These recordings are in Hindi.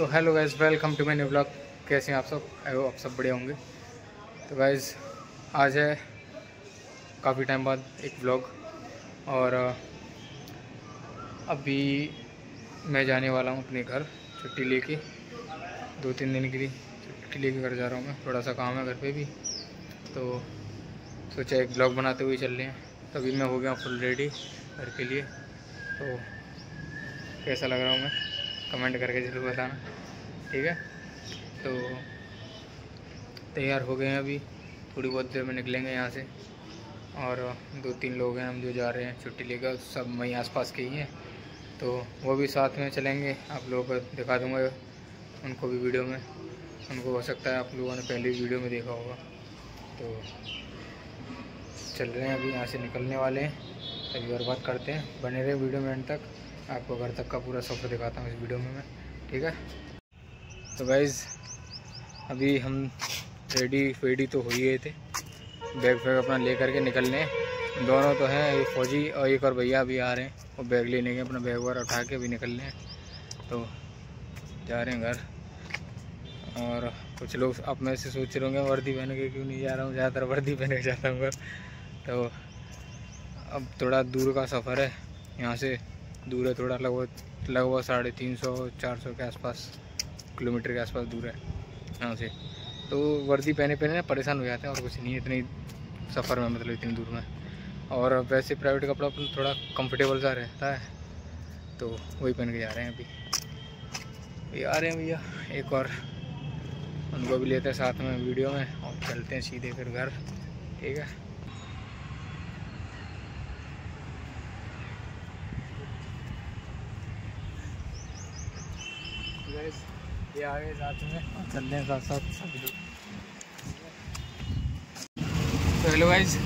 So hello guys welcome to my new blog कैसे हैं आप सब? आई आप सब बढ़िया होंगे। तो गाइज़ आज है काफ़ी टाइम बाद एक ब्लॉग और, अभी मैं जाने वाला हूँ अपने घर छुट्टी लेके। दो तीन दिन के लिए छुट्टी लेके घर जा रहा हूँ मैं। थोड़ा सा काम है घर पे भी। तो सोचा एक ब्लॉग बनाते हुए चल रहे हैं। तभी मैं हो गया फुल रेडी घर के लिए। तो कैसा लग रहा हूँ मैं? कमेंट करके ज़रूर बताना, ठीक है? तो तैयार हो गए हैं अभी, थोड़ी बहुत देर में निकलेंगे यहाँ से। और दो तीन लोग हैं हम जो जा रहे हैं छुट्टी लेकर, सब वहीं आसपास के ही हैं। तो वो भी साथ में चलेंगे, आप लोगों को दिखा दूँगा उनको भी वीडियो में। उनको हो सकता है आप लोगों ने पहले वीडियो में देखा होगा। तो चल रहे हैं अभी, यहाँ से निकलने वाले हैं। तभी और बात करते हैं, बने रहे वीडियो में एंड तक। आपको घर तक का पूरा सफ़र दिखाता हूँ इस वीडियो में मैं, ठीक है? तो गाइज़ अभी हम रेडी, वेडी तो हो ही गए थे। बैग फैग अपना ले करके निकलने दोनों तो हैं, एक फौजी और एक और भैया अभी आ रहे हैं। वो बैग लेने के अपना बैग वगैरह उठा के अभी निकलने हैं। तो जा रहे हैं घर। और कुछ लोग अब मैं से सोच रहे होंगे, वर्दी पहन के क्यों नहीं जा रहा हूँ? ज़्यादातर वर्दी पहन के जाता हूँ घर। तो अब थोड़ा दूर का सफ़र है, यहाँ से दूर है, थोड़ा लगभग लगभग साढ़े तीन सौ, चार सौ के आसपास, किलोमीटर के आसपास दूर है, यहाँ से। तो वर्दी पहने पहने ना परेशान हो जाते हैं और कुछ नहीं, इतनी सफ़र में मतलब इतनी दूर में। और वैसे प्राइवेट कपड़ा थोड़ा कंफर्टेबल सा रहता है तो वही पहन के जा रहे हैं अभी। आ रहे हैं भैया, एक और। उनको भी लेते हैं साथ में वीडियो में, और चलते हैं सीधे फिर घर, ठीक है? ये आगे साथ में। चल रहे साथ साथ। सभी लोग तो हेलो गाइज़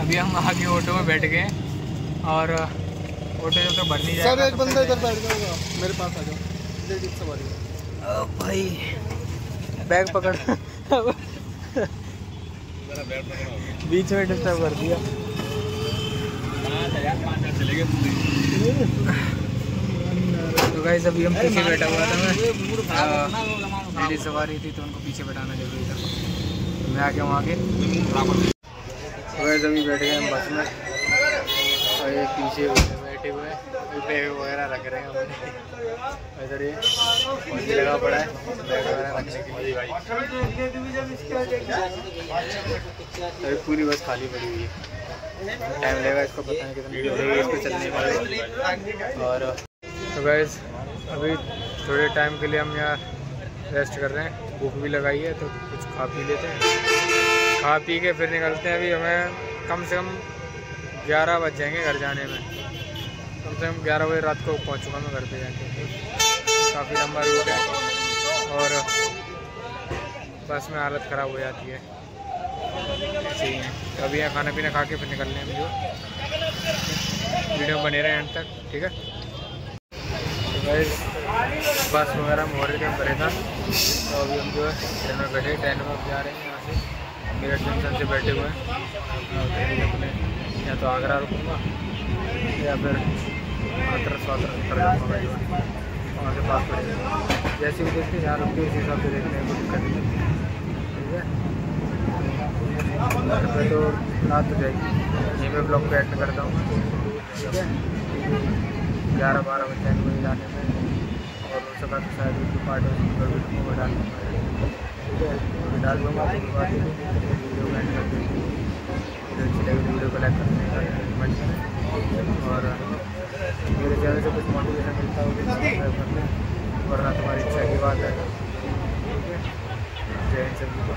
अभी हम आगे ऑटो में बैठ गए और ऑटो जब तक भर नहीं जाएगा सर एक बंदा इधर बैठ मेरे पास आ जाओ। सवारी ओ भाई बैग पकड़। बीच में डिस्टर्ब कर दिया। तो गाइस अभी हम पीछे बैठा हुआ था मैं मेरी सवारी थी तो उनको पीछे बैठाना ज़रूरी था। तो मैं आ गया वहाँ के तो गाइस अभी बैठ गए हम बस में। और ये पीछे बैठे हुए हैं। बैग वगैरह रख रहे हैं हमने इधर ये लगा पड़ा है। बैग वगैरह रखने के लिए। अभी पूरी बस खाली पड़ी हुई है। टाइम लगेगा इसको पता नहीं कितनी। इसको चलने में और तो गैस अभी थोड़े टाइम के लिए हम यहाँ रेस्ट कर रहे हैं। भूख भी लगाई है तो कुछ खा पी लेते हैं। खा पी के फिर निकलते हैं। अभी हमें कम से कम ग्यारह बज जाएँगे घर जाने में। कम से कम ग्यारह बजे रात को पहुँचूँगा मैं घर पे जाके। काफ़ी लंबा रूट है। और बस में हालत ख़राब हो जाती है। ऐसे ही है। तो अभी यहाँ खाना पीना खा के फिर निकलने हैं मुझे वीडियो बने रहे हैं एंड तक, ठीक है? बस वगैरह में हो रहे थे। तो अभी हम जो है, ट्रेन में बैठे, ट्रेन में जा रहे हैं यहाँ से। मेरठ जंक्शन से बैठे हुए हैं। अपने या तो आगरा रुकूँगा, या फिर हाथरस वाथरस कर जाऊँगा वहाँ से पास पड़ेगा जैसे भी देखते हैं, जहाँ रुकते उसी हिसाब से देखने कोई दिक्कत नहीं ठीक है? घर पे तो रात हो जाएगी। यहीं पर ब्लॉग पे एड करता हूँ। ठीक है? ग्यारह, बारह बजे जाएँगे मुझे जाने में। और हो सका तो शायद उसको पार्ट में डाल ठीक है डाल दूँगा वीडियो कर अच्छी लगी तो वीडियो को लाइक करने का कमेंट करें और मेरे चैनल से कुछ मोटिवेशन मिलता होगा तो वरना तुम्हारी इच्छा की बात है। जय सभी को।